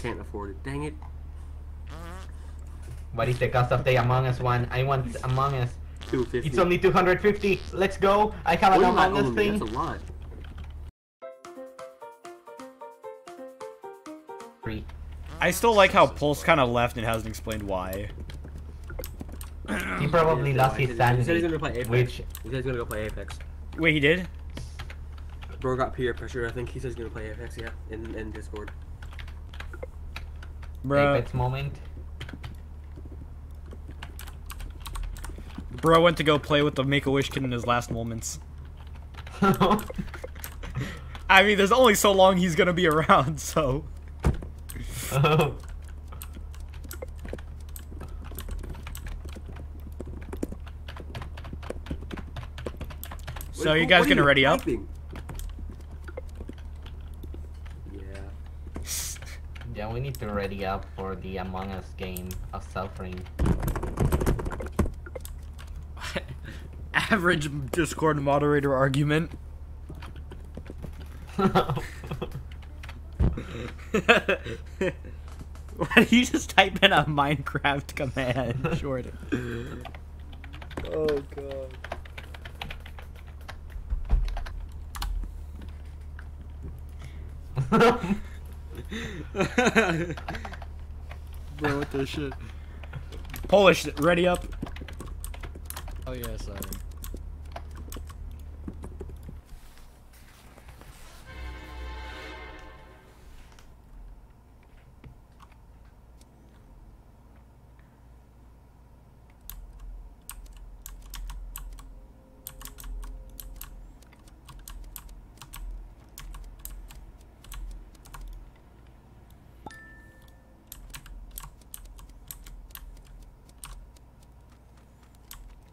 can't afford it. Dang it. What is the cost of the Among Us one? I want Among Us. 250. It's only 250. Let's go. I have What an do I Among Us thing. That's a lot. I still like how Pulse kind of left and hasn't explained why. He probably Yeah, lost why? his He said he's gonna play Apex. Which He said he's gonna go play Apex. Wait, he did? Bro got peer pressure. I think he says he's gonna play Apex. Yeah, in in Discord. Bro, Apex moment. bro went to go play with the Make-A-Wish kid in his last moments. I mean, there's only so long he's gonna be around, so... So Wait, you guys what are gonna you ready up? typing? Yeah. Yeah, we need to ready up for the Among Us game of suffering. Average Discord moderator argument. Why do you just type in a Minecraft command, Jordan? oh god. Bro, what the shit? Polish, ready up. Oh yes, I.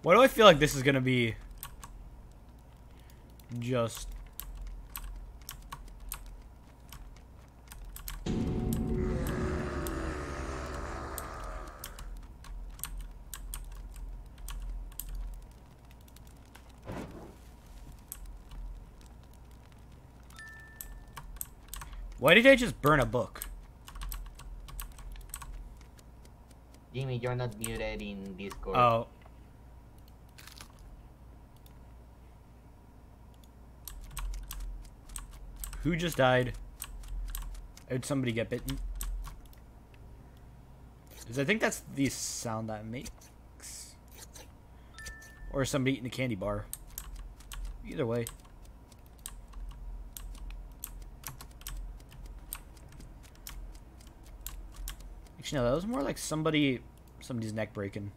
Why do I feel like this is gonna be just Why did I just burn a book? Jimmy, you're not muted in Discord. Oh. Who just died? Did somebody get bitten? Because I think that's the sound that makes. Or somebody eating a candy bar. Either way. Actually, no, that was more like somebody, somebody's neck breaking.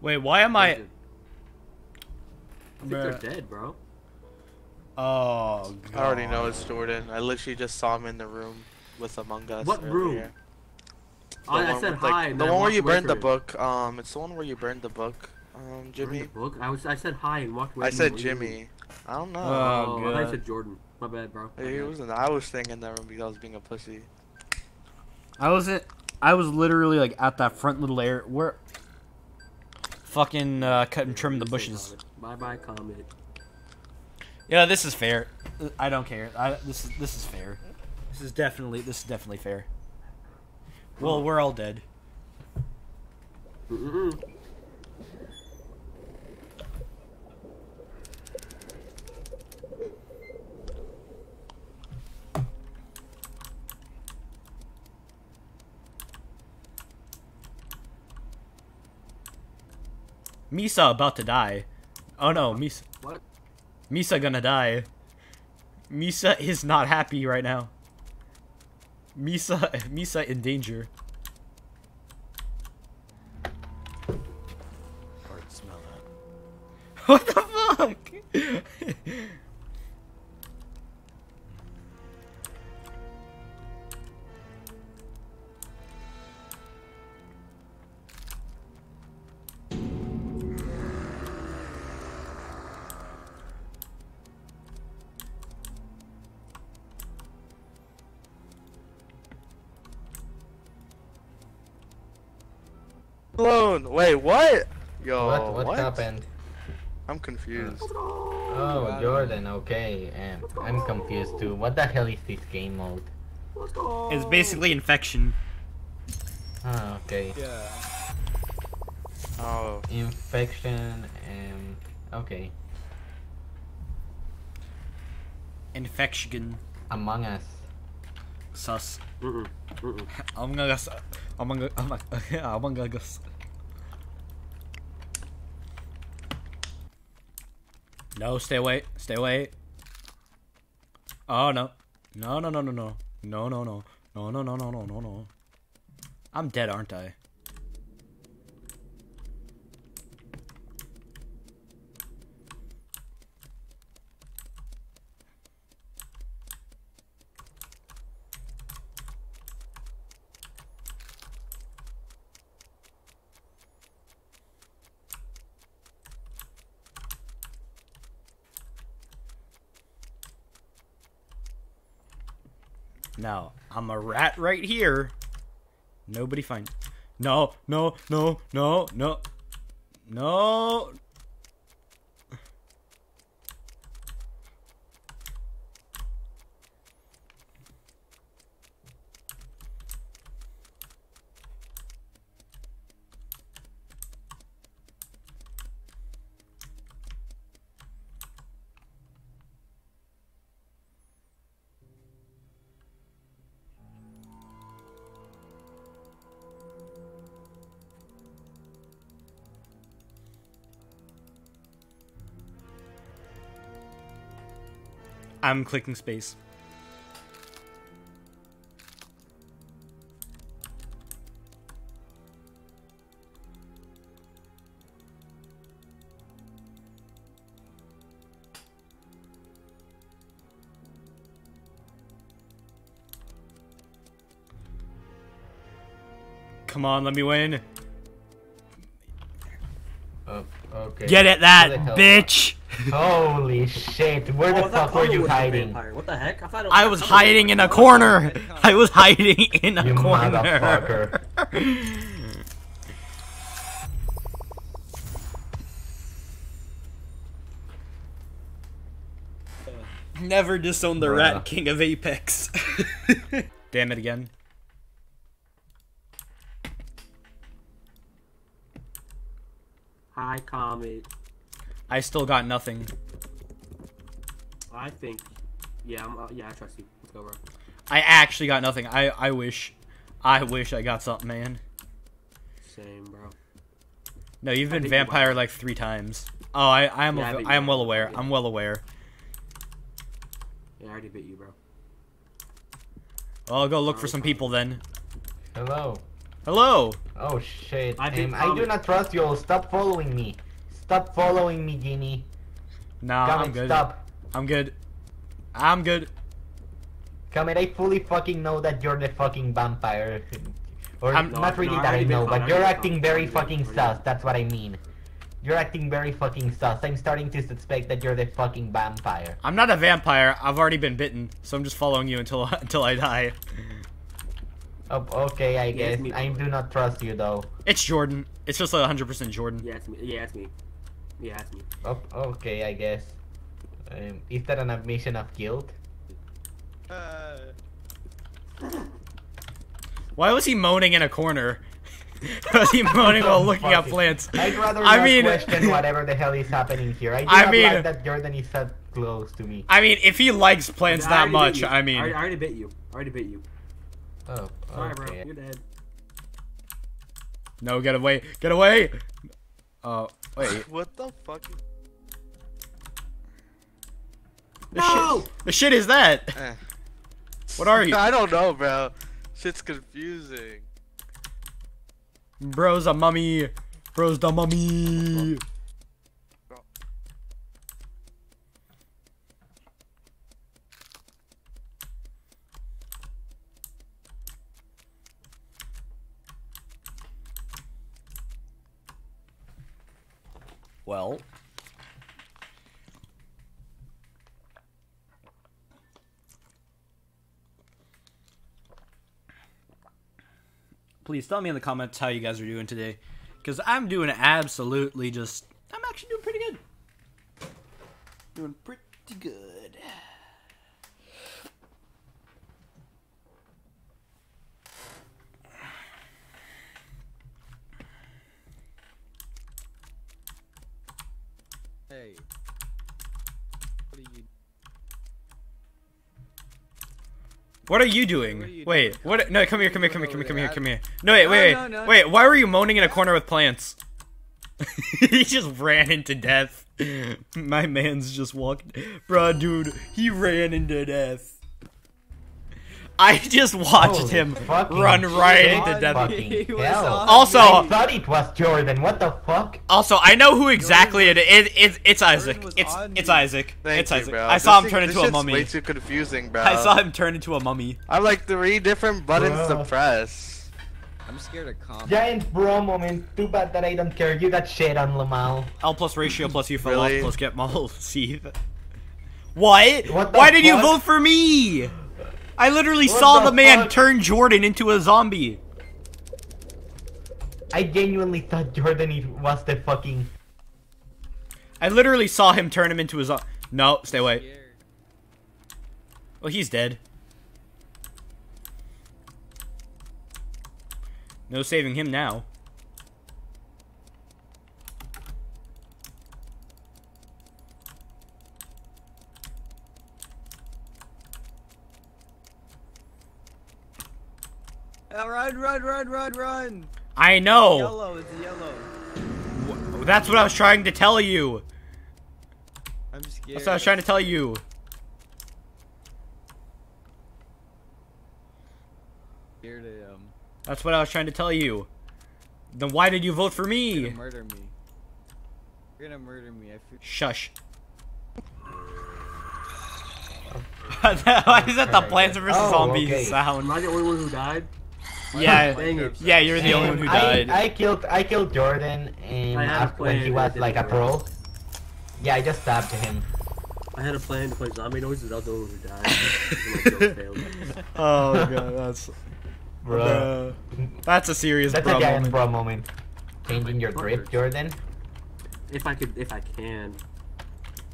Wait, why am I? I think they're dead, bro. Oh, God. I already know it's Jordan. I literally just saw him in the room with Among Us. What room? The I, I one said with, like- hi. and the one where you burned the it. book. Um, it's the one where you burned the book. Um, Burned Jimmy. the book. I was. I said hi and walked away. I said. What do? Jimmy. I don't know. Oh, Oh, I thought you said Jordan. My bad, bro. My He bad. wasn't. I was staying in that room because I was being a pussy. I wasn't. I was literally like at that front little area where. Fucking uh, cut and trim the bushes. Bye bye, Comet. Yeah, this is fair. I don't care. I, this is this is fair. This is definitely this is definitely fair. Well, we're all dead. Mm-mm. Misa about to die. Oh no, Misa. What? Misa gonna die. Misa is not happy right now. Misa, Misa in danger. Fart smell that. What the fuck? alone. Wait, what? Yo, what what, what? happened? I'm confused. Oh, Got Jordan. Okay, um, I'm confused too. What the hell is this game mode? It's basically infection. Oh, okay. Yeah. Oh, Infection and okay. Infection. Among Us. Sus. Mm-mm. Mm-mm. Among Us. Among Among Among Us. No, stay away. Stay away. Oh no. No no no no no. No no no. No no no no no no no. I'm dead, aren't I? Now, I'm a rat right here. Nobody find. No, no, no, no, no. No. I'm clicking space. Come on, let me win. Oh, okay. Get at Who that, bitch! Holy shit! Where Oh, the fuck were you hiding? vampire. What the heck? I thought it I was hiding in a corner. I was hiding in a You corner. motherfucker. Never disown the Bruh. Rat King of Apex. Damn it again. Hi, Comet. I still got nothing. I think. Yeah, I'm, uh, yeah, I trust you. Let's go, bro. I actually got nothing. I I wish, I wish I got something, man. Same, bro. No, you've been think you vampire like three times. Oh, I I am Yeah, I a, I am well aware. Yeah. I'm well aware. Yeah, I already beat you, bro. Well, I'll go look for some people then. Hello. Hello. Oh shit. I I do not trust you. Stop following me. Stop following me, Genie. Nah, Come I'm and good. stop. I'm good. I'm good. Come and I fully fucking know that you're the fucking vampire. Or I'm- No, not really no, that I already know, but you're acting caught, very fucking sus. been. That's what I mean. You're acting very fucking sus. I'm starting to suspect that you're the fucking vampire. I'm not a vampire. I've already been bitten, so I'm just following you until until I die. Oh, okay, I guess. it's me, I do not trust you though. It's Jordan. It's just like 100% Jordan. Yeah, it's me. Yeah, it's me. Yeah, it's me. Oh, okay, I guess. Um, is that an admission of guilt? Uh, Why was he moaning in a corner? was he moaning while looking at plants? I'd rather I not mean- question whatever the hell is happening here. I do I mean- like that Jordan is so close to me. I mean, if he likes plants I that much. I mean, I already, I already bit you. I already bit you. Oh, Sorry, bro. You're dead. no, get away, get away. Oh, wait. what the fuck? The No! shit, the shit is that? Eh. What are you? I don't know, bro. Shit's confusing. Bro's a mummy. Bro's the mummy. Well. Please tell me in the comments how you guys are doing today. Because I'm doing absolutely just. I'm actually doing pretty good. Doing pretty good. Hey. What are you? What are you doing? What are you wait, doing? what? No, come here, come here, come here, come here, come here, come here. No, wait, wait, No, wait, no. wait. Why were you moaning in a corner with plants? he just ran into death. My man's just walked. Bruh, dude, he ran into death. I just watched Holy him run right into death. Fucking He was Also- I thought it was Jordan. What the fuck? Also, I know who exactly it is. It, it, it's Isaac. It's it's. Isaac. Thank it's you, Isaac. bro. I saw him turn thing- into this a mummy. Way too confusing, bro. I saw him turn into a mummy. I have like three different buttons to press. I'm scared of combat. Giant bro moment. Too bad that I don't care. You got shit on Lamau. L plus ratio plus you fell Really? off plus get model seeth. What? What the Why did you vote for me? I literally What saw the the, man fuck? turn Jordan into a zombie. I genuinely thought Jordan was the fucking. I literally saw him turn him into a zombie. No, stay away. Well, he's dead. No saving him now. Uh, run, run, run, run, run! I know. Yellow, it's yellow. That's what I was trying to tell you. I'm scared. That's what I was trying to tell you. Scared of him. That's what I was trying to tell you. Then why did you vote for You're me? gonna murder me. You're gonna murder me. I feel. Shush. Why is that the Plants vs Oh, Zombies okay. Am sound? I the only one who died? Yeah, yeah, you're the only one who I, died. I killed I killed Jordan and I had a after, when he was like a pro. Yeah, I just stabbed him. I had a plan to play zombie noises. I was the only one who died. And my oh god, that's Bruh. that's a serious That's bro a giant moment. bro moment. Changing your drip, Jordan. If I could, if I can.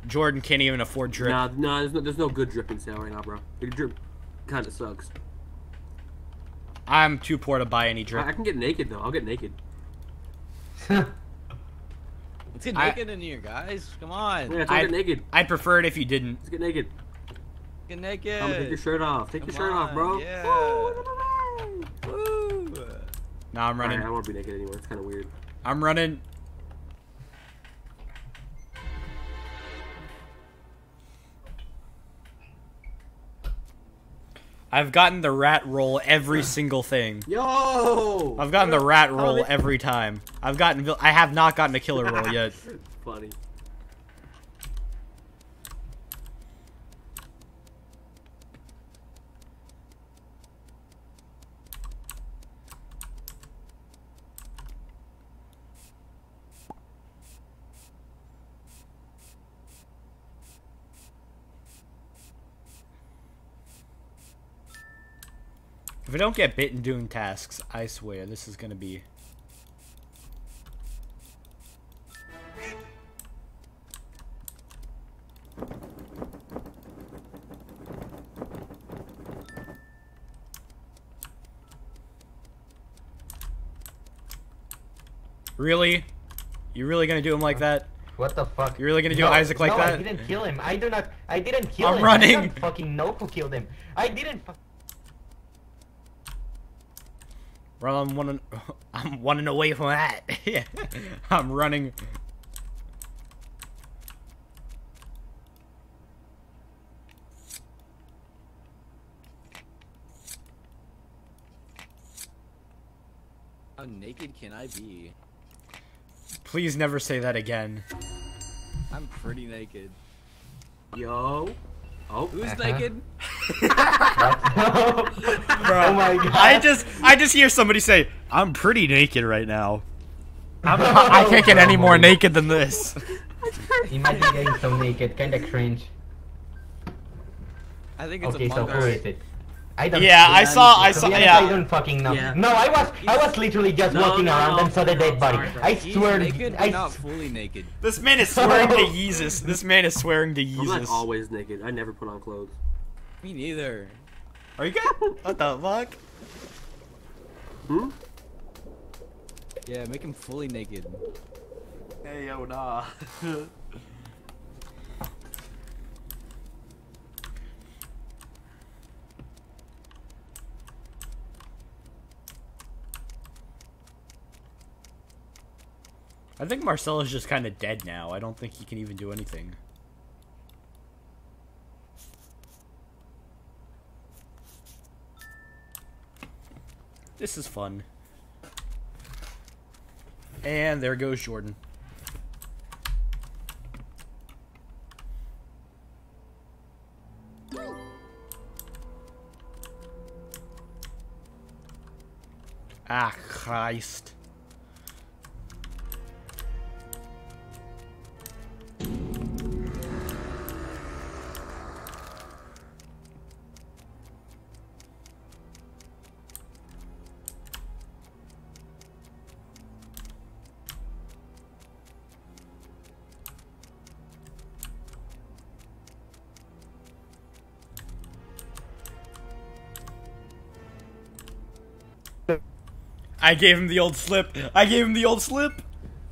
Jordan can't even afford drip. Nah, nah. There's no, there's no good dripping sale right now, bro. Your drip kind of sucks. I'm too poor to buy any I, I can get naked though. I'll get naked. Let's get I- naked in here, guys. Come on. Yeah, I'll I- get naked. I'd prefer it if you didn't. Let's get naked. Get naked. Come take your shirt off. Take Come your shirt off, bro. yeah. Woo! Woo. Nah, I'm Alright, running. I won't be naked anymore. It's kind of weird. I'm running. I've gotten the rat roll every single thing. Yo! I've gotten the rat roll every time. I've gotten. I have not gotten a killer roll yet. Funny. If I don't get bitten doing tasks, I swear this is gonna be. Really? You really gonna do him like that? What the fuck? You're really gonna do no, Isaac like no, that? I didn't kill him. I do not. I didn't kill I'm him. running. I fucking know who killed him. I didn't. Well, I'm one. I'm one away from that. I'm running. How naked can I be? Please never say that again. I'm pretty naked. Yo. Oh. Who's Uh-huh. naked? Oh my god. I just, I just hear somebody say, "I'm pretty naked right now." I'm, I can't get any more naked than this. Imagine getting so naked, kinda cringe. I think it's Okay, so Among who Us. is it? I don't. Yeah, I saw. I saw. To be Yeah. I don't fucking know. Yeah. No, I was I was literally just No, walking no, around and saw the no, dead body. sorry, sorry. I He's swear, naked, I not fully naked. This man is swearing to Jesus. This man is swearing to Jesus. I'm not Jesus. always naked. I never put on clothes. Me neither. Are you good? What the fuck? Hmm? Yeah, make him fully naked. Hey yo, nah. I think Marcelo's just kind of dead now. I don't think he can even do anything. This is fun. And there goes Jordan. Ah, Christ. I gave him the old slip. I gave him the old slip.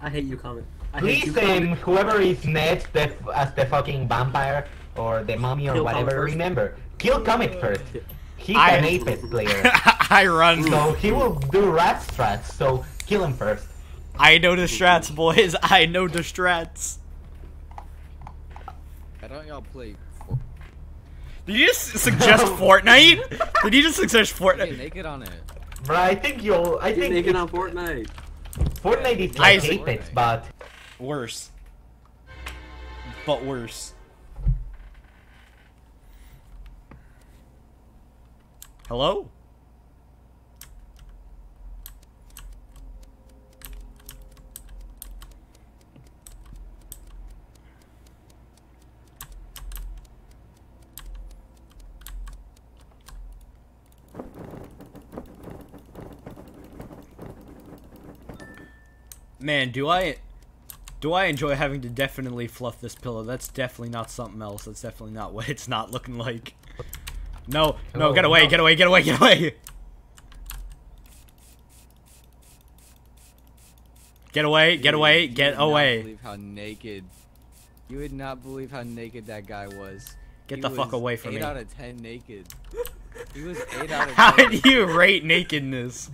I hate you, Comet. I hate you, Please, um, whoever is next the, as the fucking vampire or the mummy or Kill whatever, remember, kill Comet first. He's I- an Apex player, I run. so he will do rat strats. So kill him first. I know the strats, boys. I know the strats. I don't y'all play for- Did you just suggest Fortnite? Did you just suggest Get Fortnite? naked on it? But I think you'll. I Get think naked it's- on Fortnite. Fortnite is like Isaac. Apex, but Worse. But worse. Hello? Man, do I do I enjoy having to definitely fluff this pillow? That's definitely not something else. That's definitely not what it's not looking like. No, no, Oh, get away, no. get away, get away, get away. Get away, get Dude, away, get away. believe how naked. You would not believe how naked that guy was. Get He the fuck away from eight me. out of ten naked. He was eight out of How ten. do you rate nakedness?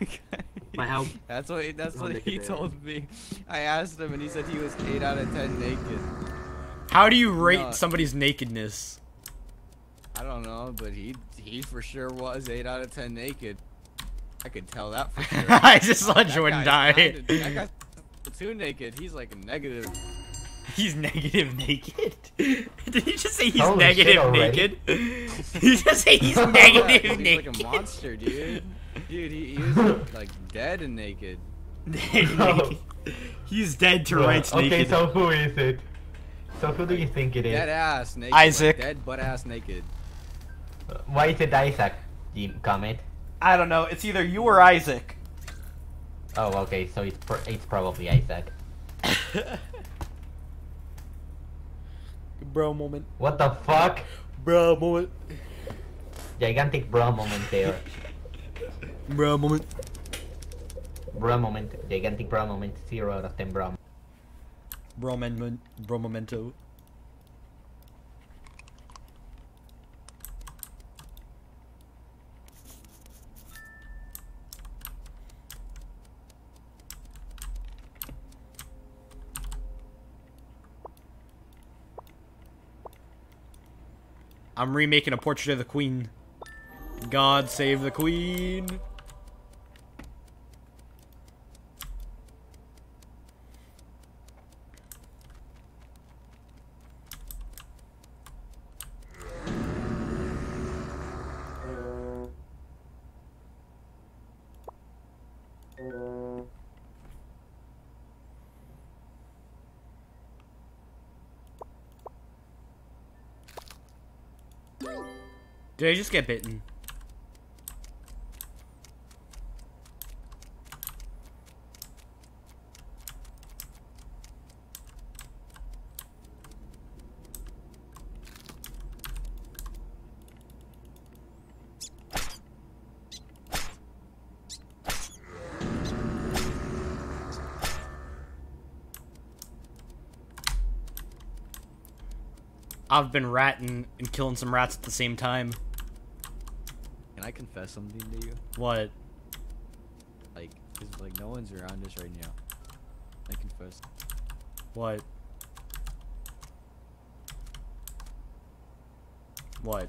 My how That's what that's How what he told me. I asked him and he said he was eight out of ten naked. How do you rate No. somebody's nakedness? I don't know, but he he for sure was eight out of ten naked. I could tell that for sure. I just saw That Jordan die. kinda- that guy's too naked. He's like a negative. He's negative naked. Did he just say he's Holy negative already. naked? Did he just say he's Yeah, negative he's naked? like a monster, dude. Dude, he, he was like dead and naked. Naked. he's dead to rights okay, naked. so who is it? So who do you think it is? Dead ass naked. Isaac. Like dead butt ass naked. Uh, why is it Isaac? Jim, Comet. I don't know. It's either you or Isaac. Oh, okay, so it's pr- it's probably Isaac. Bro moment. What the fuck? Bro moment. Gigantic bro moment there. Bro moment. Bro moment. Gigantic bro moment. Zero out of ten bro. Bro moment. Bro memento. I'm remaking a portrait of the queen. God save the queen. Did I just get bitten? I've been ratting and killing some rats at the same time. Can I confess something to you? What? Like, 'cause, like no one's around us right now. I confess. What? What?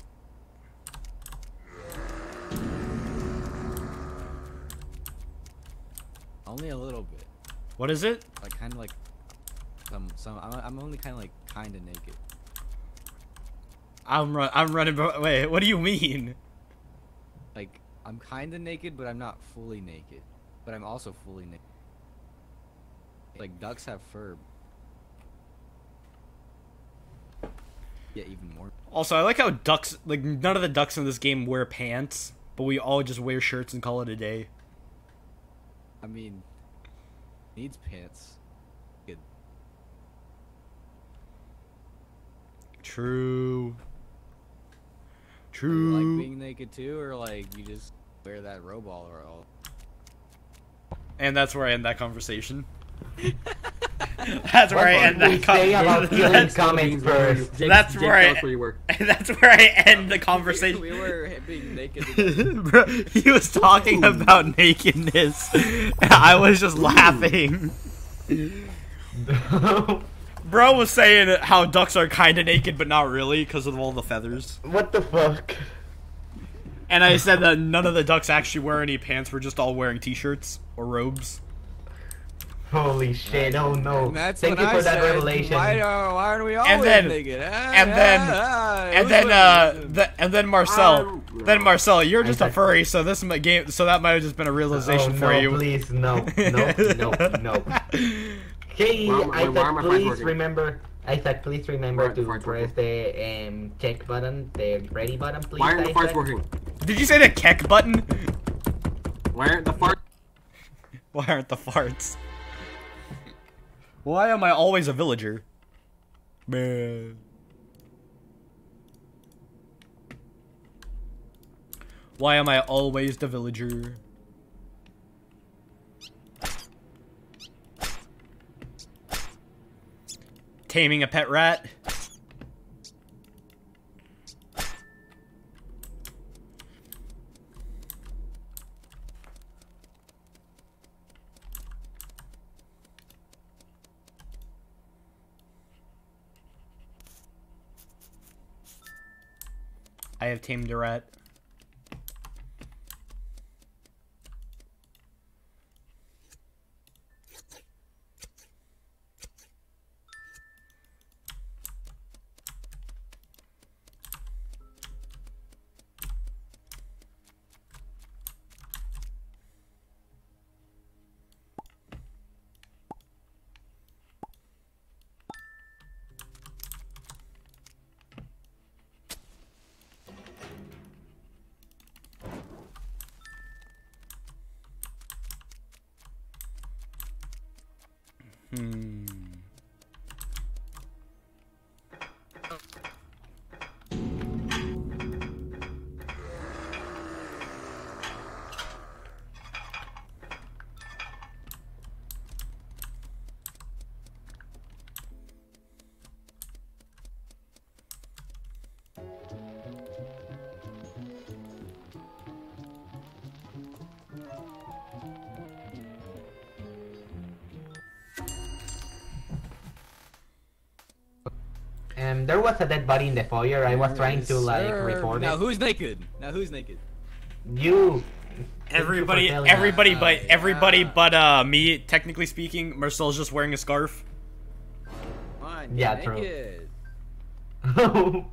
Only a little bit. What is it? Like kind of like some some. I'm, I'm only kind of like kind of naked. I'm run. I'm running. Wait. What do you mean? I'm kind of naked, but I'm not fully naked. But I'm also fully naked. Like ducks have fur. Yeah, even more. Also, I like how ducks. Like none of the ducks in this game wear pants, but we all just wear shirts and call it a day. I mean, needs pants. Good. True. Do you True. like being naked too, or like you just wear that robot or all? and that's where I end that conversation. that's where I end that con- say about killing that's, Comet's first? Jake, That's Jake, where I- tell us where you were. that's where I end the conversation. we were being naked. Bro, he was talking about nakedness. I was just laughing. Bro was saying how ducks are kind of naked, but not really because of all the feathers. what the fuck? And I said that none of the ducks actually wear any pants. We're just all wearing t-shirts or robes. Holy shit! Oh no! That's Thank when you for I that said, revelation. Why, are, why are we all And then- naked? Ah, and then- ah, And then, uh, the, and then Marcel, then Marcel, you're just a furry, so this mi- game, so that might have just been a realization oh, for no, you. Please, no, no, no, no. Hey, Why am I- why Isaac, are my friends please working? remember. Isaac, please remember Why- to why it's press the um, check button, the ready button, please. Why aren't the farts working? Did you say the keck button? Why aren't the farts? Why aren't the farts? Why am I always a villager? Man. Why am I always the villager? Taming a pet rat? I have tamed a rat. There was a dead body in the foyer. I was trying to like Sir, report Now it. who's naked? Now who's naked? You. Everybody, telling us. everybody, but Uh, everybody, yeah. but uh, me. Technically speaking, Marcel's just wearing a scarf. On, Yeah, get true.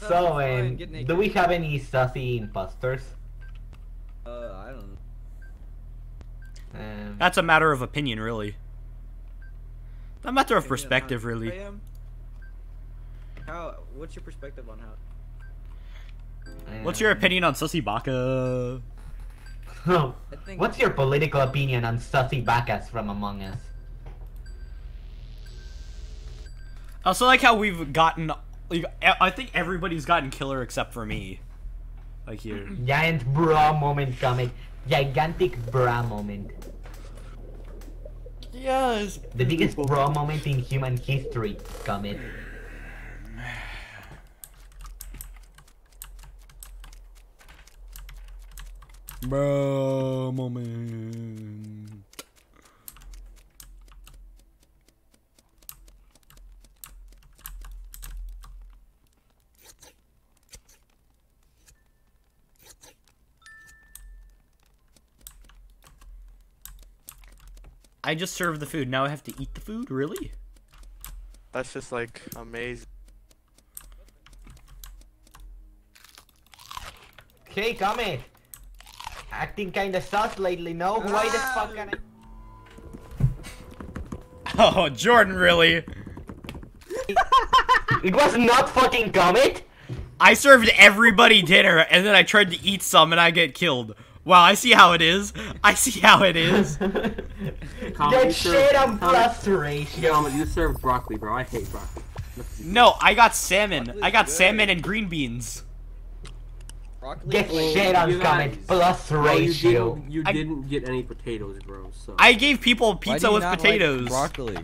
so, um, get do we have any sussy imposters? Uh, I don't know. Um, That's a matter of opinion, really. A matter of perspective, how I really. Am? How? What's your perspective on how? Mm. What's your opinion on Sussy Baka? Oh, hmm. What's your political opinion on Sussy Baka from Among Us? I also like how we've gotten. Like, I think everybody's gotten killer except for me. Like here. Giant bra moment coming. Gigantic bra moment. Yes. The biggest bra moment in human history, Comet. Bro, moment. I just served the food. Now I have to eat the food? Really? That's just like amazing. Hey, Comet! Acting kinda sus lately, no? Why the fuck ah. can I... Oh, Jordan, really? It was not fucking Comet! I served everybody dinner and then I tried to eat some and I get killed. Wow, I see how it is. I see how it is. Comet, Get you shit served- on Comet- plus ratio. Comet, you served broccoli, bro. I hate broccoli. No, I got salmon. I got good. salmon and green beans. Broccoli. Get Oh, shit on you Comet, guys- plus Bro, you ratio. didn't, you I- didn't get any potatoes, bro. So I gave people pizza with not like potatoes. broccoli.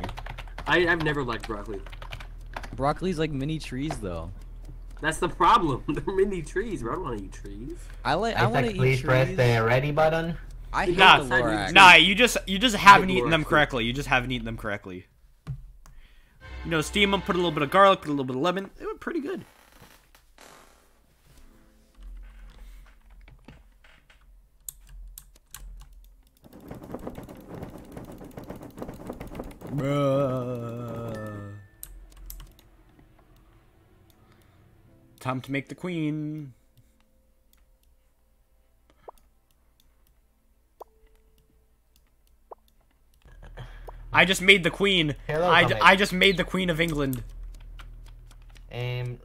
I, I've never liked broccoli. Broccoli's like mini trees, though. That's the problem. They're mini trees, bro. I don't want to eat trees. I like. I want to Isaac, eat please trees. press the ready button. I hate Nah, the Lorax. Nah, you just you just haven't eaten them correctly. You just haven't eaten them correctly. You know, steam them, put a little bit of garlic, put a little bit of lemon. They were pretty good. Bruh. Time to make the queen. I just made the queen. Hello, I, I just made the queen of England. Um,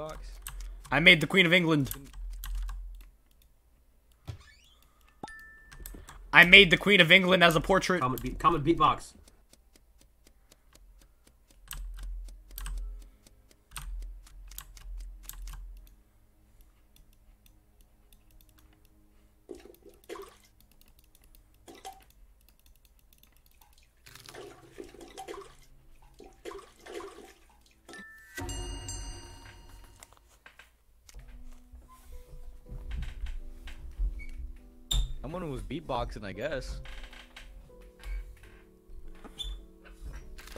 Beatbox. I made the queen of England. I made the queen of England as a portrait. Comet beat, Comet beatbox. Someone who was beatboxing, I guess.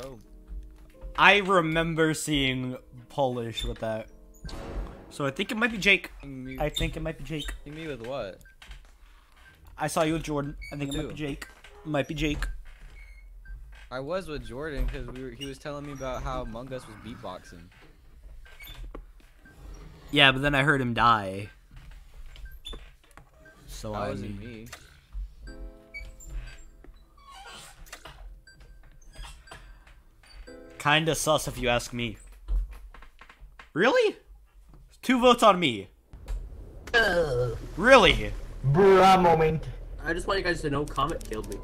Oh, I remember seeing Polish with that. So I think it might be Jake. me, I think it might be Jake. me with what? I saw you with Jordan. I think it might be Jake. Might be Jake. I was with Jordan because we were, he was telling me about how Among Us was beatboxing. Yeah, but then I heard him die. So That I wasn't mean, me. kinda sus if you ask me. Really? Two votes on me. Really? bruh moment. I just want you guys to know Comet killed me.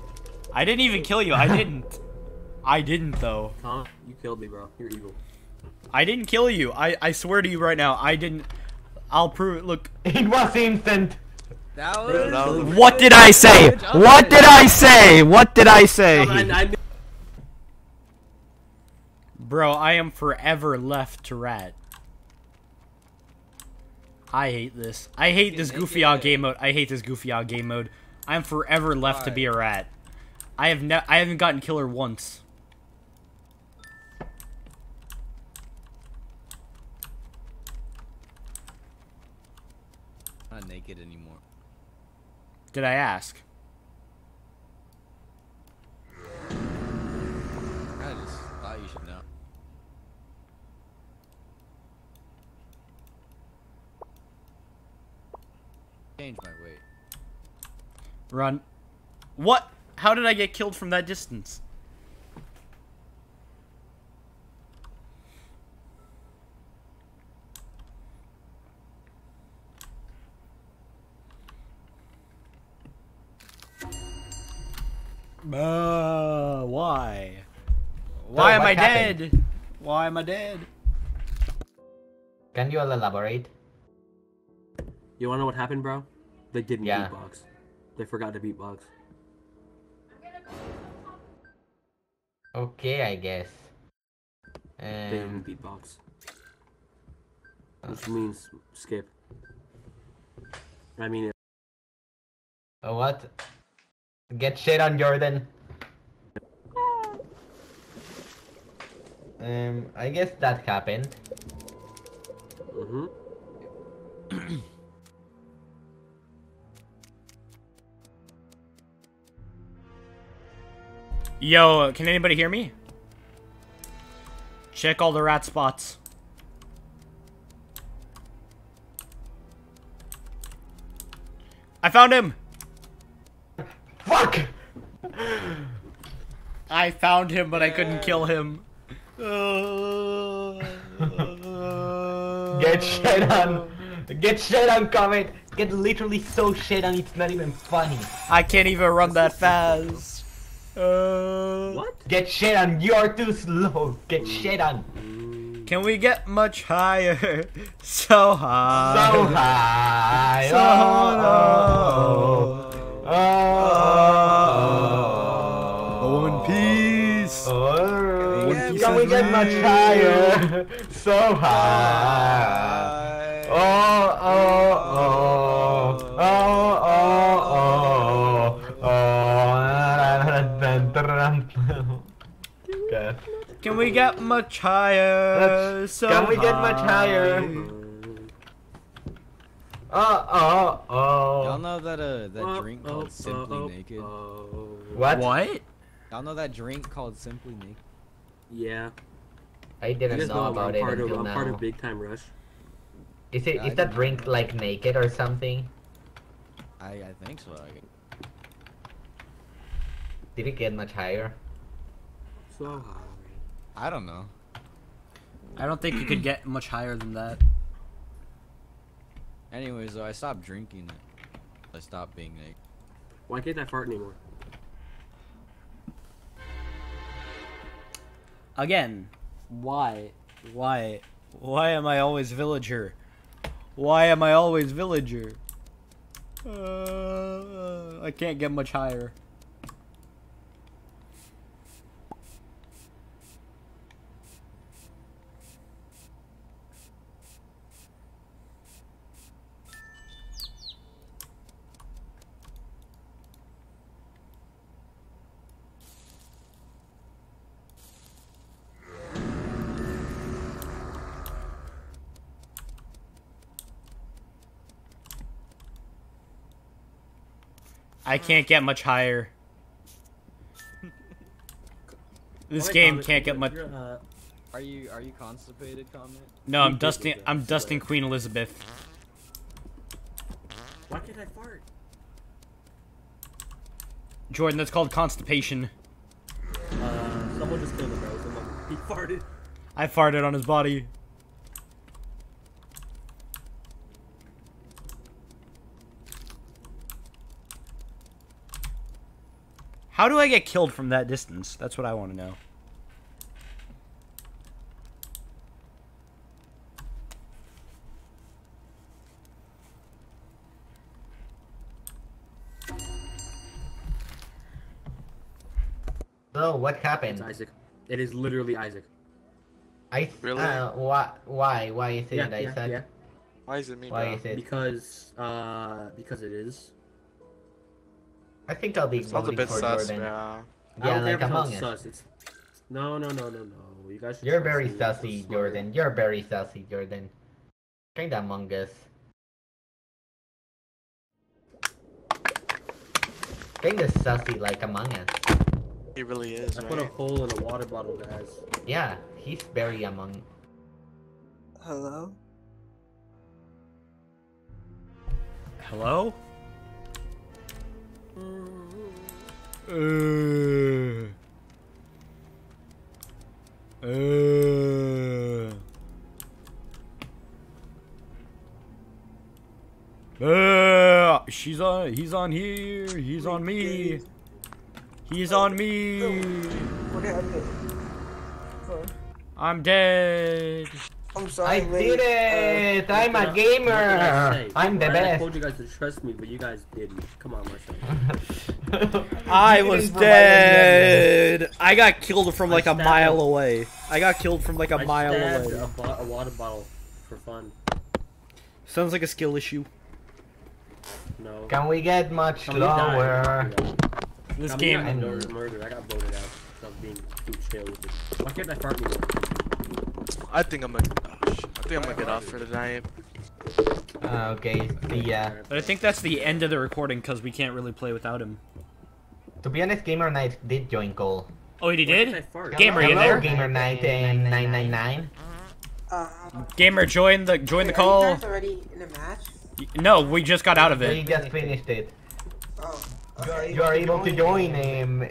I didn't even kill you. I didn't. I didn't though. Comet, you killed me, bro. You're evil. I didn't kill you. I I swear to you right now, I didn't. I'll prove it. Look. It was instant. What did I say? What did I say? What did I say? Comet, I, I, Bro, I am forever left to rat. I hate this. I hate this goofy out game mode. I hate this goofy out game mode. I'm forever left to be a rat. I have ne- I haven't gotten killer once. Not naked anymore. Did I ask? I just thought you should know. Change my weight. Run. What? How did I get killed from that distance? Uh, why? Why am I happened? dead? Why am I dead? Can you all elaborate? You wanna know what happened, bro? They didn't Yeah. beatbox. They forgot to beatbox. Okay, I guess. They didn't Um, beatbox. Which means skip. I mean, oh, what? Get shit on Jordan. Um, I guess that happened. mm-hmm. Yo, can anybody hear me? Check all the rat spots. I found him! Fuck! I found him, but I couldn't kill him. Get shit on. Get shit on, Comet. Get literally so shit on, it's not even funny. I can't even run that fast. Uh, What? Get shit on, you're too slow. Get shit on. Can we get much higher? So high. So high. So Oh, oh, oh, Oh, One Piece. Oh, One Piece can we get much real. higher? So high. Oh, oh, oh, oh, oh, oh, oh. Okay. Can we get much higher? Let's- So can we get much higher? Oh, oh, Y'all know that uh that Oh, drink called Simply oh, Naked? oh. What? What? Y'all know that drink called Simply Naked? Yeah. I didn't guys know know I'm about it part of until I'm part of Big Time Rush. Is it Yeah, is I that drink know. like naked or something? I I think so. I, Did it get much higher? So high. I don't know. I don't think you could get much higher than that. Anyways, though, I stopped drinking it. I stopped being naked. Why can't I fart anymore? Again, why? Why? Why am I always villager? Why am I always villager? Uh, I can't get much higher. I can't get much higher. This Alright, game can't get much. you're, uh, Are you are you constipated, Comet? No, I'm dusting. with I'm so- dusting Queen Elizabeth. Why can't I fart? Jordan, that's called constipation. Uh, someone just killed him, he farted. I farted on his body. How do I get killed from that distance? That's what I want to know. So what It's happened? Isaac. It is literally Isaac. I Really? uh, why why why is it Yeah, I yeah, said yeah. Why is it me why now? is it? Because uh, because it is. I think I'll be It sounds a voting bit for sus, Jordan. yeah. I Yeah, don't care like if Among Us. sus. It's no, no, no, no, no. You guys. You're very me. I'm sassy. Jordan. You're very sassy, Jordan. Kinda Among Us. Kinda sassy like Among Us. He really is, I put a hole in a water bottle, guys. Yeah, he's very Among. Hello? Hello? Uh. Uh. Uh, she's on. He's on here. He's on me. He's on me. Okay, I'm good. Sorry. I'm dead. I'm sorry. I lady. did it! Uh, I'm a What did I gamer! say? I'm the Right, I best. told you guys to trust me, but you guys didn't. Come on, Marcel. I was didn't provide any dead. I got killed from like a mile away. I got killed from like a I mile away. A, a water bottle for fun. Sounds like a skill issue. No. Can we get much Somebody died. lower? This I mean, game. I got murdered, murdered. I got voted out. So being too chill with it. Why can't I fart anymore? I think I'm gonna. Oh. I think I'm gonna get off for tonight. Uh, okay, yeah. ya. But I think that's the end of the recording because we can't really play without him. To be honest, Gamer Knight did join call. Oh, he Why did? fart? Gamer, you there? Gamer Knight and 999. Uh, Gamer, join the join the wait, Are call. you guys already in a match? No, we just got out of it. We just finished it. Oh. Okay. You are able to join him.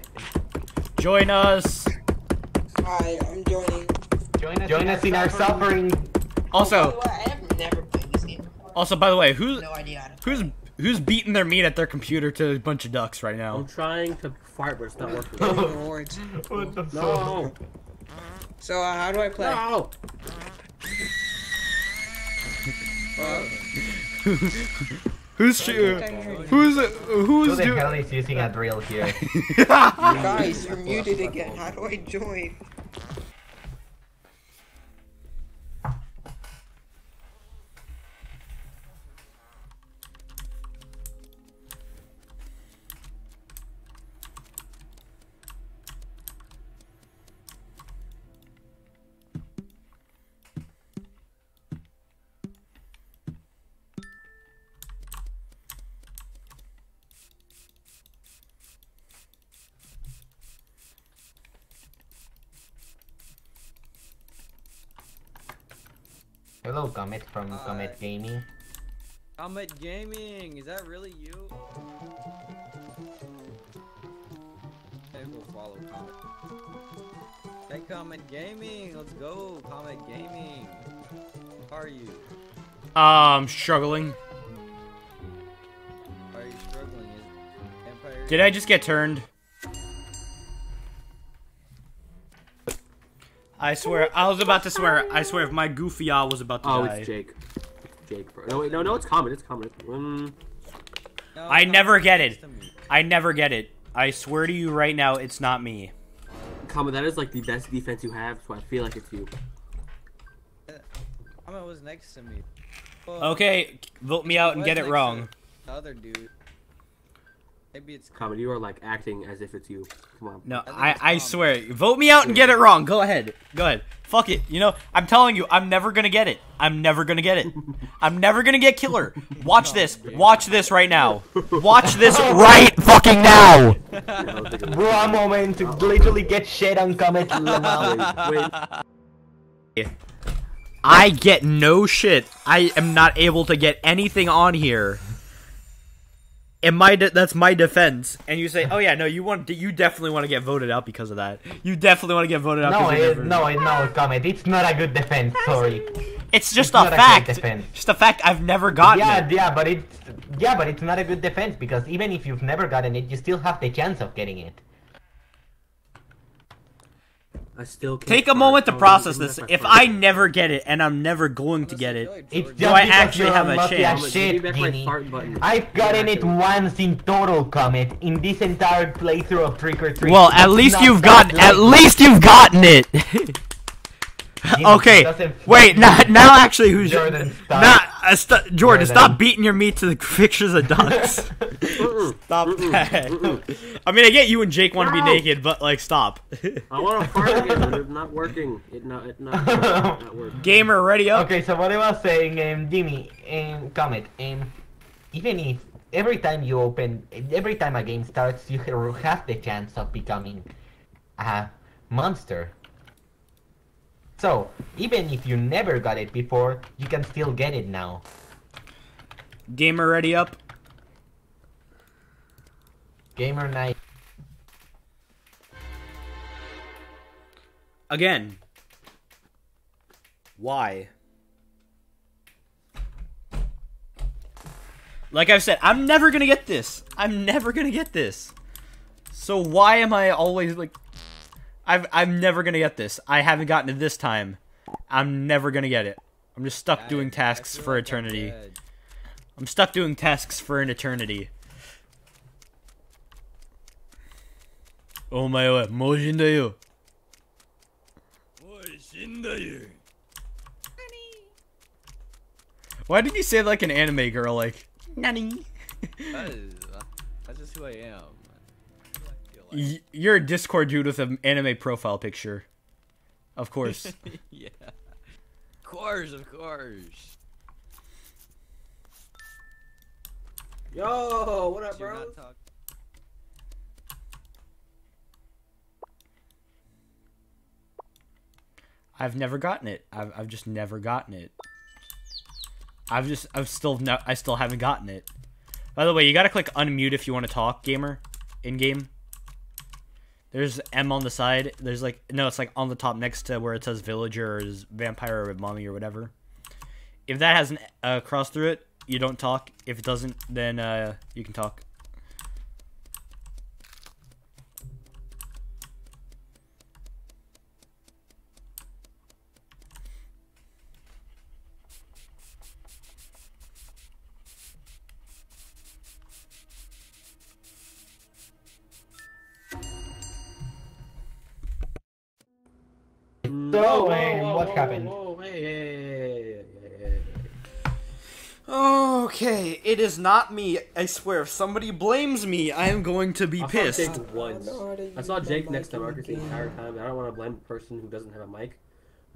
Join us. Hi, I'm joining. Join us, join us in our suffering. Also, By the way, I have never played this game before. also by the way, who's No idea who's who's beating their meat at their computer to a bunch of ducks right now? I'm trying to fart, but it's not working. What the No! So uh, how do I play? No! Who's sh- who's who's Who the doing? hell is using a drill here? Guys, you're muted again. How do I join? Hello, Comet from Comet Gaming. Comet Gaming, is that really you? Hey, we'll follow Comet. Hey, Comet Gaming, let's go, Comet Gaming. How are you? Um, struggling. Are you struggling? Is Empire? Did I just get turned? I swear, I was about to swear. I swear, if my goofy eye was about to Oh, die. it's Jake. Jake. bro. No, wait, no, no, it's common. It's common. Um, No, I Comet never get it. I never get it. I swear to you right now, it's not me. common. That is like the best defense you have, so I feel like it's you. Comet was next to me. Well, Okay, vote me out and get it wrong. The other dude. Maybe it's Common, you are like acting as if it's you. Come on. No, think I, I swear. Vote me out and get it wrong. Go ahead. Go ahead. Fuck it. You know, I'm telling you, I'm never gonna get it. I'm never gonna get it. I'm never gonna get killer. Watch this. Watch this right now. Watch this right fucking now. Yeah, I don't think it was- Bro, a moment to literally get shit on Comet Lamau. Wait, wait. I get no shit. I am not able to get anything on here. And my de- that's my defense. And you say, "Oh yeah, no, you want you definitely want to get voted out because of that. You definitely want to get voted out." No, 'cause you it, never- no, it, no, Comet. It's not a good defense. Sorry. It's just it's a not a great fact. defense. just a fact. I've never gotten Yeah, it. yeah, but it's yeah, but it's not a good defense because even if you've never gotten it, you still have the chance of getting it. I still can't Take a moment to process this. I If. I never get it, and I'm never going to get it, It's Do I actually have a unlucky chance? as Give me shit, back my Guinea. fart button. I've gotten it once in total, Comet, in this entire playthrough of Trick or Treat. well, at least you've that gotten. At least you've gotten it. Okay. Wait. Now, now, actually, who's Jordan. Not uh, st- Jordan. Jordan. Stop beating your meat to the pictures of ducks. Stop that. I mean, I get you and Jake want to be naked, but like, stop. I want to fart again, but it's not working. It not. It not. not working. Gamer, ready up. Okay, so what I was saying, um, Jimmy, um, Comet, um, even if every time you open, every time a game starts, you have the chance of becoming a monster. So, even if you never got it before, you can still get it now. Gamer, ready up. Gamer Knight. Again. Why? Like I've said, I'm never gonna get this. I'm never gonna get this. So why am I always like I've, I'm never gonna get this. I haven't gotten it this time. I'm never gonna get it. I'm just stuck I, doing tasks for like eternity. I'm, I'm stuck doing tasks for an eternity. Oh my oh, god, Why did you say like an anime girl? Like, Nani? that's just who I am like. Y- You're a Discord dude with an anime profile picture. Of course. yeah. Of course, of course. Yo, what up, bro? I've never gotten it. I've, I've just never gotten it. I've just I've still no, I still haven't gotten it. By the way, you gotta click unmute if you want to talk, gamer, in game. There's M on the side. There's like no, it's like on the top next to where it says villager or vampire or mummy or whatever. If that has an uh, cross through it, you don't talk. If it doesn't, then uh, you can talk. Is not me. I swear, if somebody blames me, I am going to be I pissed. saw Jake once. I saw Jake next to Marcus the entire time. I don't want to blame a person who doesn't have a mic,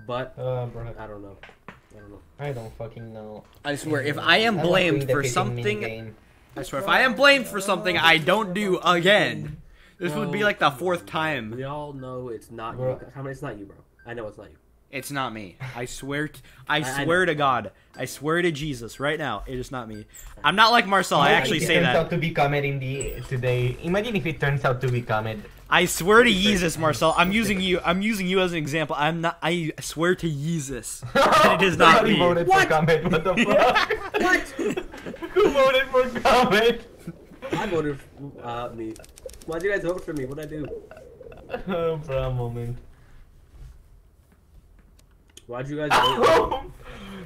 but Uh, I don't know. I don't know. I don't fucking know. I swear, if I am blamed doing the for something. I swear, if I am blamed for something I don't do again, this would be like the fourth time. We all know it's not you. Bro. How many? It's not you, bro. I know it's not you. It's not me. I swear. T- I I swear know. to God. I swear to Jesus right now. It is not me. I'm not like Marcel. I Imagine actually if it say turns out to be Comet in the today. Imagine if it turns out to be Comet. I swear to Jesus, Marcel. I'm using you. I'm using you as an example. I'm not. I swear to Jesus. It is not Somebody me. voted What? for Comet. What the fuck? What? Who voted for Comet? I voted for uh, me. Why'd you guys vote for me? What'd I do? Oh, for a moment. Why'd you guys vote me?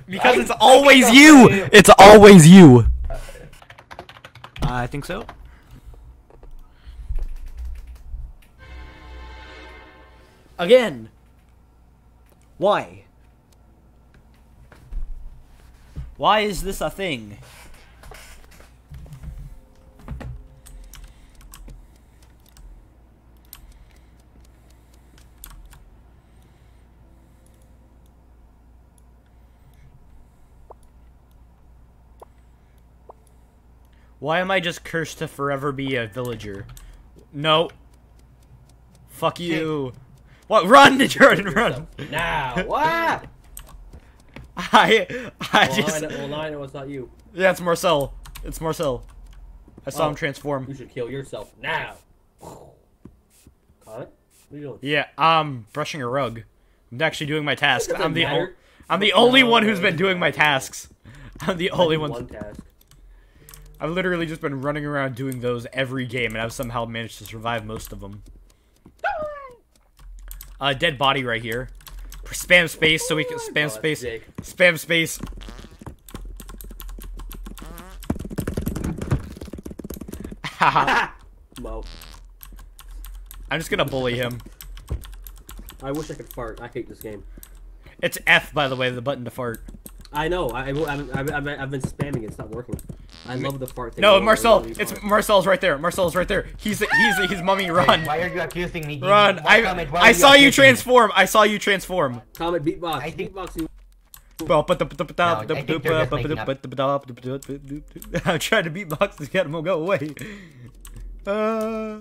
Because I- it's always you. I'm. It's always you. I think so. Again. Why? Why is this a thing? Why am I just cursed to forever be a villager? No. Fuck you. What? Run, Jordan, run. Now, what? I, I Well, just. Well, now I know it's not you. Yeah, it's Marcel. It's Marcel. I saw Oh. him transform. You should kill yourself now. Caught it? What are you doing? Yeah, I'm brushing a rug. I'm actually doing my tasks. I'm the. I'm the only one who's been doing my tasks. I'm the only one. One task. I've literally just been running around doing those every game, and I've somehow managed to survive most of them. Uh, dead body right here. Spam space so we can Oh, spam space. Spam space. Haha. Mo. I'm just gonna bully him. I wish I could fart. I hate this game. It's F, by the way, the button to fart. I know. I, I, I've, I've, been spamming it. It's not working. I love the fart thing. No, Oh, Marcel. really It's fart. Marcel's right there. Marcel's right there. He's he's he's mummy. Run, Why are you accusing me? run. Why, I Comet, why I are saw you accusing me? transform. I saw you transform. Comet beatbox. I think- Beatboxing. I'm trying to beatbox this cat won't go away. Uh,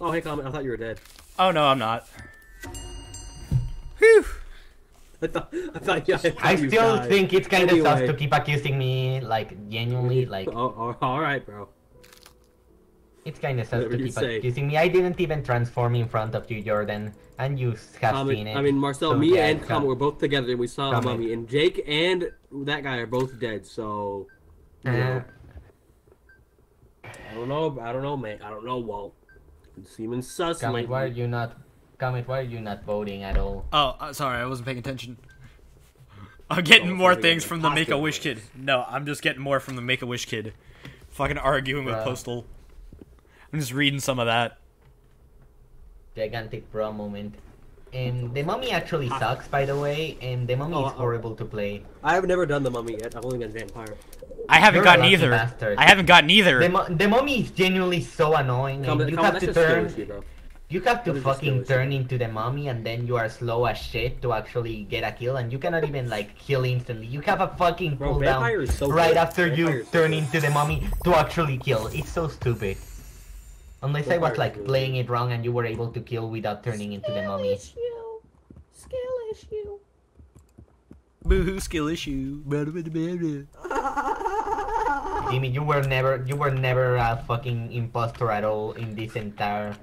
Oh, hey, Comet. I thought you were dead. oh no, I'm not. Whew. I thought, I thought, yeah, I, I still died. think it's kind of sus Anyway. to keep accusing me, like, genuinely, like... Oh, oh, all right, bro. It's kind of sus Whatever to keep say. accusing me. I didn't even transform in front of you, Jordan, and you have Comet- seen it. I mean, Marcel, So, me yeah, and Com- Comet were both together and we saw a Comet. mummy. And Jake and that guy are both dead, so. You Uh, I don't know. I don't know, man. I don't know, Walt. It seeming sus. Comet, why are you not? Comet, why are you not voting at all? Oh, uh, sorry, I wasn't paying attention. I'm getting Oh, more things from the Make a Wish kid. No, I'm just getting more from the Make a Wish kid. Fucking arguing with Postal. I'm just reading some of that. Gigantic bro moment. And the mummy actually sucks, by the way, and the mummy Oh, is oh. horrible to play. I have never done the mummy yet. I've only done vampire. I haven't You're gotten either. bastard. I haven't gotten either. The, mu- the mummy is genuinely so annoying, Comet, and you Comet, have that's to turn. issue, though. You have to That is a skill fucking turn into the mummy, and then you are slow as shit to actually get a kill, and you cannot even like kill instantly. You have a fucking Bro, cooldown so right good. after Vampire you is so turn good. into the mummy to actually kill. It's so stupid. Unless I was like really playing it wrong and you were able to kill without turning into the mummy. Skill Boo-hoo, skill issue. Jimmy, you were never, you were never a fucking imposter at all in this entire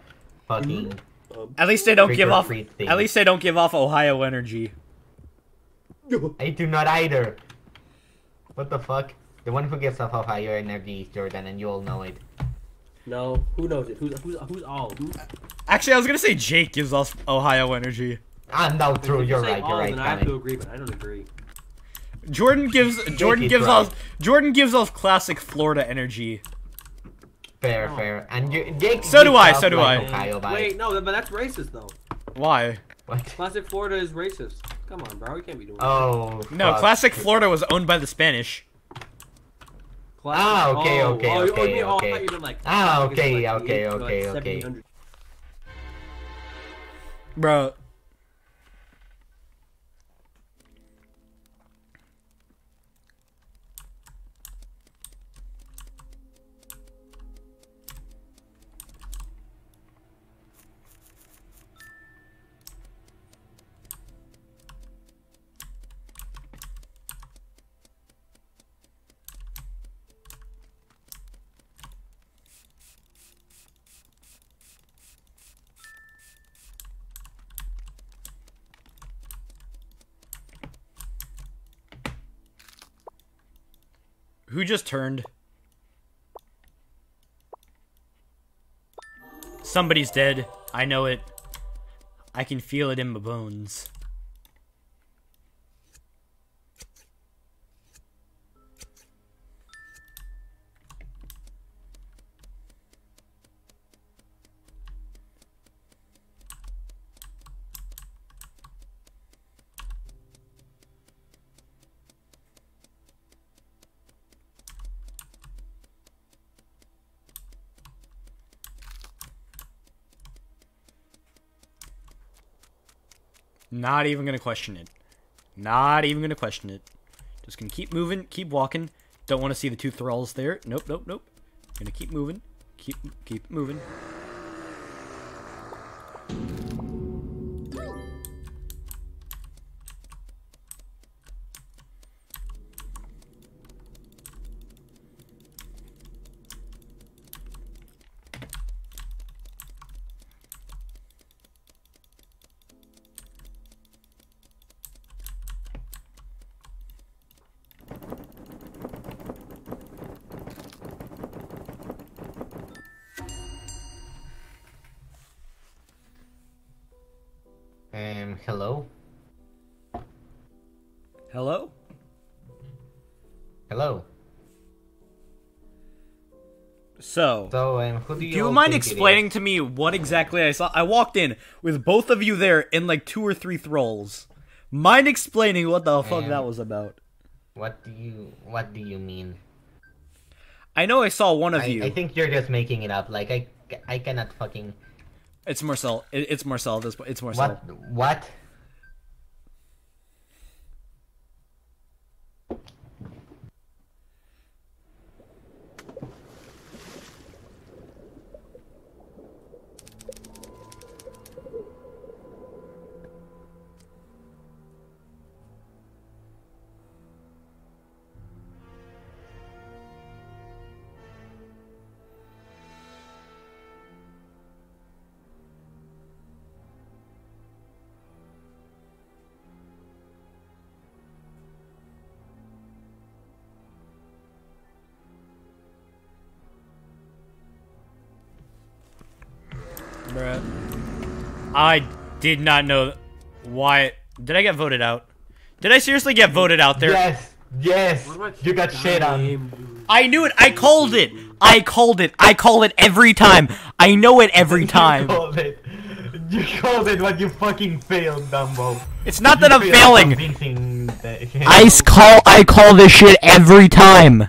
fucking. Um, At least they don't give off. thing. At least they don't give off Ohio energy. I do not either. What the fuck? The one who gives off Ohio energy is Jordan, and you all know it. No, who knows it? Who's who's who's all? Who? Actually, I was gonna say Jake gives us Ohio energy. Ah, no, true. If you You're right. all, You're right. Then I have to agree, but I don't agree. Jordan gives Jordan is gives right. off Jordan gives us classic Florida energy. Fair, Oh. fair. And you, Jake. So do I, off so do like I. Ohio vibes. Wait, no, but that's racist though. Why? What? Classic Florida is racist. Come on, bro. We can't be doing Oh. No, classic Florida was owned by the Spanish. That. Ah, okay, oh, okay, oh, you- oh, okay, oh, okay. thought you meant, like, Ah, okay, like okay, eight like, okay, okay. Bro. Who just turned? Somebody's dead. I know it. I can feel it in my bones. Not even gonna question it. Not even gonna question it. Just gonna keep moving, keep walking. Don't want to see the two thralls there. Nope, nope, nope. Gonna keep moving. Keep keep moving. Hello? Hello. So, So, um, who do you do you mind explaining to me what exactly I saw? I walked in with both of you there in like two or three thralls. Mind explaining what the fuck Um, that was about? What do you, what do you mean? I know I saw one of I, you. I think you're just making it up. Like, I, I cannot fucking... It's Marcel. It, it's Marcel. This it's Marcel. What? What? I did not know why. Did I get voted out? Did I seriously get voted out there? Yes, yes. You got shit on. game. I knew it. I called it. I called it. I call it every time. I know it every You time. called it. You called it, but you fucking failed, Dumbo. It's not You that I'm failing. convincing the- call. I call this shit every time,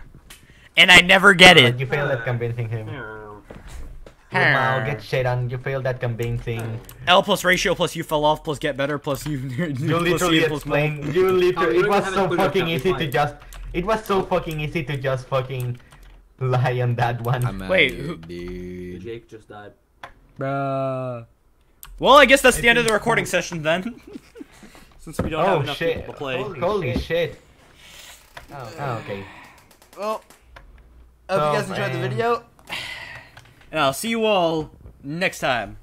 and I never get it. You failed at convincing him. Yeah. Wow, get shit on. You failed at convincing. L plus ratio plus you fell off plus get better plus you. You plus literally C plus explained. You Oh, literally. It was so to put it up fucking easy to just. It was so fucking easy to just fucking lie on that one. I'm Wait, who- dude. Jake just died. Bruh. Well, I guess that's I the end of the think- recording session then. Since we don't have Oh enough shit! people to play. Holy, holy shit! Oh, okay. Well, I hope you guys So, enjoyed the um, video. And I'll see you all next time.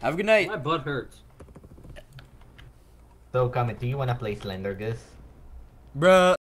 Have a good night. My butt hurts. So, Comet. Do you wanna play Slender Gus? Bruh.